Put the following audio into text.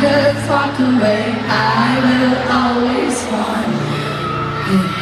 could walk away, I will always want you.